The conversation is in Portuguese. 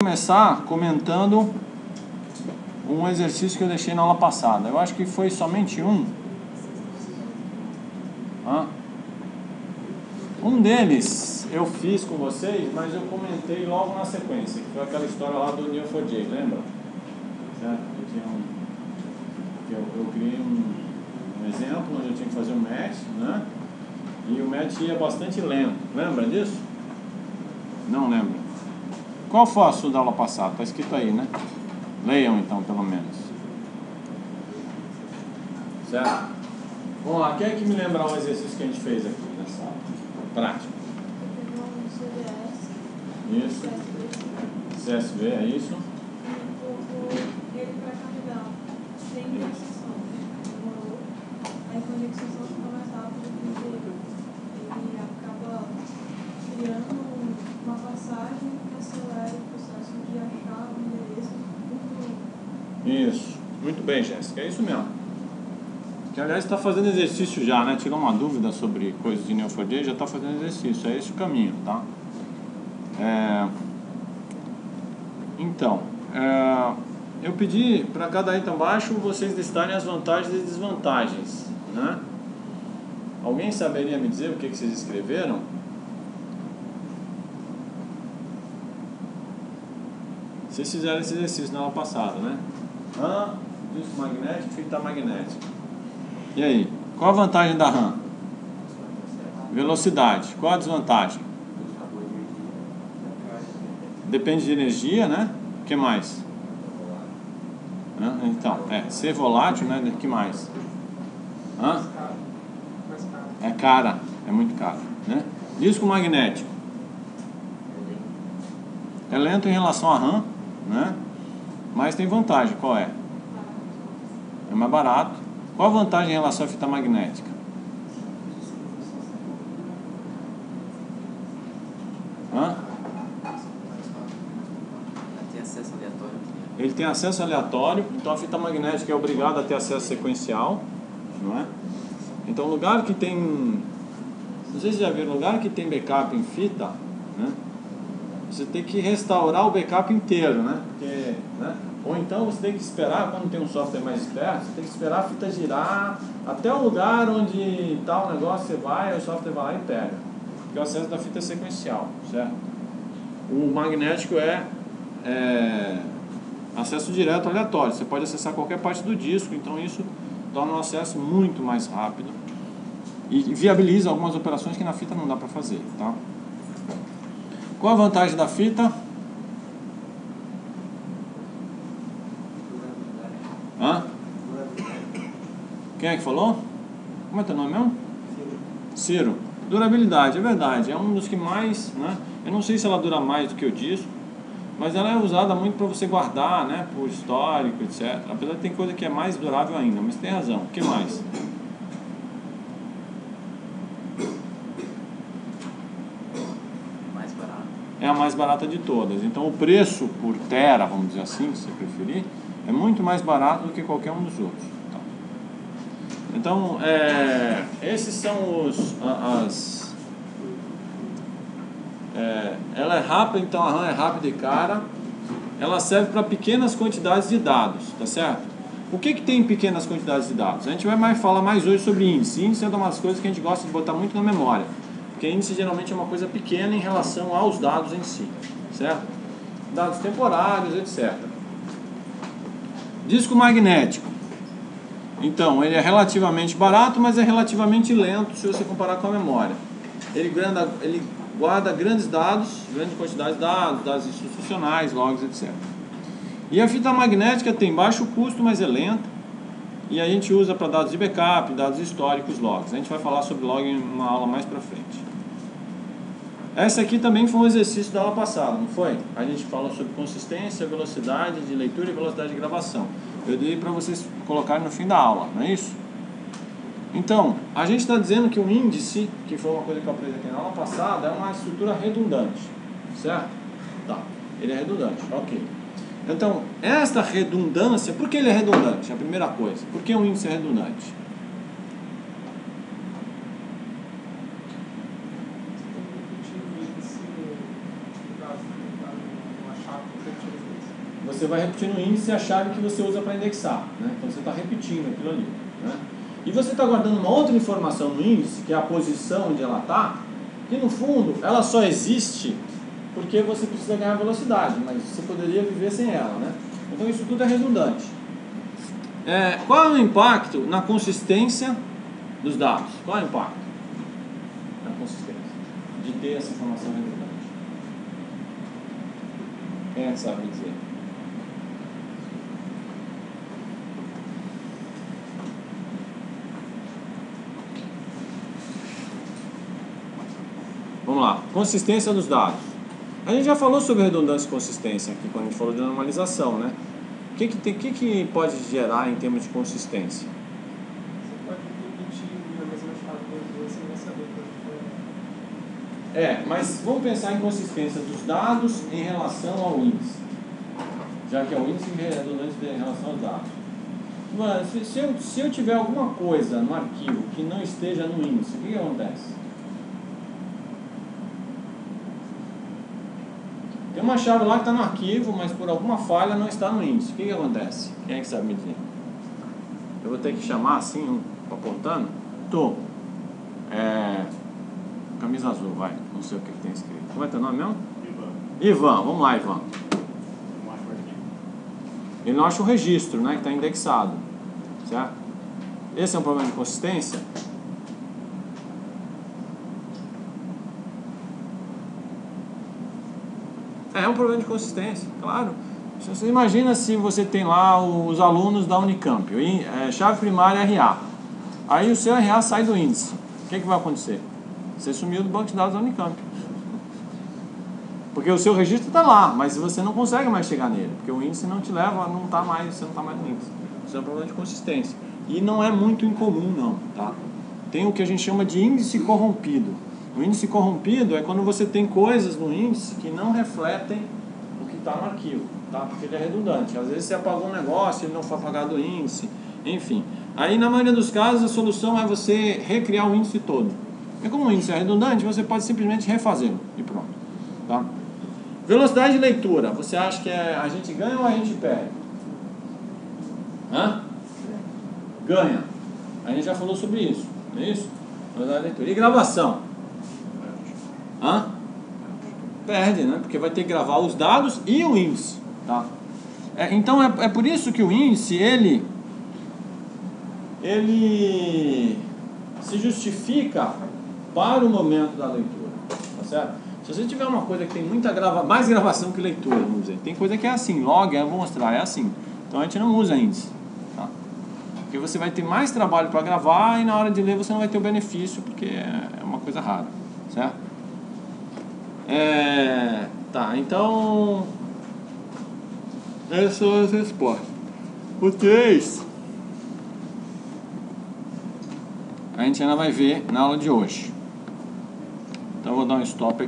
começar comentando um exercício que eu deixei na aula passada. Eu acho que foi somente um. Um deles eu fiz com vocês, mas eu comentei logo na sequência, que foi aquela história lá do Neo4j, lembra? Certo? Eu, tinha um, eu, eu criei um, um exemplo onde eu tinha que fazer um match, né? E o match ia bastante lento. Lembra disso? Não lembra? Qual foi o assunto da aula passada? Está escrito aí, né? Leiam então, pelo menos. Certo? Vamos lá, quem é que me lembrar um exercício que a gente fez aqui nessa aula? Prático. Isso. CSV, é isso? Ele para carregar sem exceção. Demorou. Aí quando a exceção fica mais rápido que ele, ele acaba criando uma passagem que acelera o processo de achar o endereço muito Isso. Muito bem, Jéssica. É isso mesmo. Que aliás está fazendo exercício já, né? Tirou uma dúvida sobre coisas de Neo4j, já está fazendo exercício. É esse o caminho, tá? É... Então, é... eu pedi para cada item abaixo vocês listarem as vantagens e desvantagens, né? Alguém saberia me dizer o que, que vocês escreveram? Vocês fizeram esse exercício na aula passada, né? RAM, disco magnético, fita magnética. E aí? Qual a vantagem da RAM? Velocidade. Qual a desvantagem? Depende de energia, né? O que mais? Então, é, ser volátil, né? O que mais? Hã? É cara, é muito caro, né? Disco magnético. É lento em relação à RAM, né? Mas tem vantagem, qual é? É mais barato. Qual a vantagem em relação à fita magnética? Hã? Ele tem acesso aleatório, então a fita magnética é obrigada a ter acesso sequencial, não é? Então, lugar que tem, não sei se já viram, lugar que tem backup em fita, né? Você tem que restaurar o backup inteiro, né? Porque, né? Ou então você tem que esperar, quando tem um software mais esperto, você tem que esperar a fita girar até o lugar onde tal negócio você vai, o software vai lá e pega. Porque o acesso da fita é sequencial, certo? O magnético é, é acesso direto aleatório. Você pode acessar qualquer parte do disco, então isso torna o acesso muito mais rápido e viabiliza algumas operações que na fita não dá para fazer, tá? Qual a vantagem da fita? Hã? Quem é que falou? Como é teu nome mesmo? Ciro. Durabilidade, é verdade. É um dos que mais, né? Eu não sei se ela dura mais do que o disco, mas ela é usada muito para você guardar, né? Por histórico, etc. Apesar de ter coisa que é mais durável ainda, mas tem razão. O que mais? Mais barato. é a mais barata de todas. Então o preço por tera, vamos dizer assim, se você preferir, é muito mais barato do que qualquer um dos outros. Então, é, esses são os as é, ela é rápida, então a RAM é rápida e cara. Ela serve para pequenas quantidades de dados, tá certo? O que, que tem em pequenas quantidades de dados? A gente vai mais falar mais hoje sobre índice. Índice é uma das coisas que a gente gosta de botar muito na memória. Porque índice geralmente é uma coisa pequena em relação aos dados em si, certo? Dados temporários, etc. Disco magnético. Então, ele é relativamente barato, mas é relativamente lento se você comparar com a memória. Ele guarda, ele guarda grandes dados, grandes quantidades de dados, dados institucionais, logs, etc. E a fita magnética tem baixo custo, mas é lenta. E a gente usa para dados de backup, dados históricos, logs. A gente vai falar sobre log em uma aula mais para frente. Essa aqui também foi um exercício da aula passada, não foi? A gente falou sobre consistência, velocidade de leitura e velocidade de gravação. Eu dei para vocês colocarem no fim da aula, não é isso? Então, a gente está dizendo que o índice, que foi uma coisa que eu aprendi aqui na aula passada, é uma estrutura redundante, certo? Tá, ele é redundante, ok. Então, esta redundância, por que ele é redundante? A primeira coisa, por que um índice é redundante? Você vai repetir no índice a chave que você usa para indexar. Né? Então você está repetindo aquilo ali. Né? E você está guardando uma outra informação no índice, que é a posição onde ela está, que no fundo ela só existe porque você precisa ganhar velocidade, mas você poderia viver sem ela. Né? Então isso tudo é redundante. É, qual é o impacto na consistência dos dados? Qual é o impacto na consistência de ter essa informação redundante? Quem é que sabe dizer? Vamos lá, consistência dos dados. A gente já falou sobre redundância e consistência aqui quando a gente falou de normalização, né? O que, que, tem, que, que pode gerar em termos de consistência? É, mas vamos pensar em consistência dos dados em relação ao índice. Já que é o índice redundante em relação aos dados. Mano, se, se, eu, se eu tiver alguma coisa no arquivo que não esteja no índice, o que, que acontece? Tem uma chave lá que está no arquivo, mas por alguma falha não está no índice. O que, que acontece? Quem é que sabe me dizer? Eu vou ter que chamar assim, um apontando? Tô. É, camisa azul, vai. Não sei o que, que tem escrito. Como é teu nome mesmo? Ivan, Ivan, vamos lá, Ivan. Ele não acha o registro, né? Que está indexado. Certo? Esse é um problema de consistência? É um problema de consistência, claro. Você imagina se você tem lá os alunos da Unicamp, é, chave primária RA. Aí o seu RA sai do índice. O que, que vai acontecer? Você sumiu do banco de dados da Unicamp. Porque o seu registro está lá, mas você não consegue mais chegar nele, porque o índice não te leva, não tá mais, você não está mais no índice. Isso é um problema de consistência. E não é muito incomum não, tá? Tem o que a gente chama de índice corrompido. O índice corrompido é quando você tem coisas no índice que não refletem o que está no arquivo, tá? Porque ele é redundante. Às vezes você apagou um negócio, ele não foi apagado o índice, enfim. Aí na maioria dos casos a solução é você recriar o índice todo. E como o índice é redundante, você pode simplesmente refazê-lo e pronto, tá? Velocidade de leitura, você acha que é, a gente ganha ou a gente perde? Hã? Ganha. A gente já falou sobre isso, não é isso? Velocidade de leitura. E gravação? Hã? Perde, né? Porque vai ter que gravar os dados e o índice, tá? É, então é, é por isso que o índice, ele... Ele se justifica para o momento da leitura, tá certo? Se você tiver uma coisa que tem muita grava, mais gravação que leitura, vamos dizer, tem coisa que é assim, log, eu vou mostrar, é assim. Então a gente não usa índice, tá? Porque você vai ter mais trabalho para gravar e na hora de ler você não vai ter o benefício, porque é uma coisa rara, certo? É, tá, então essas são as respostas. O 3 a gente ainda vai ver na aula de hoje. Então vou dar um stop aqui.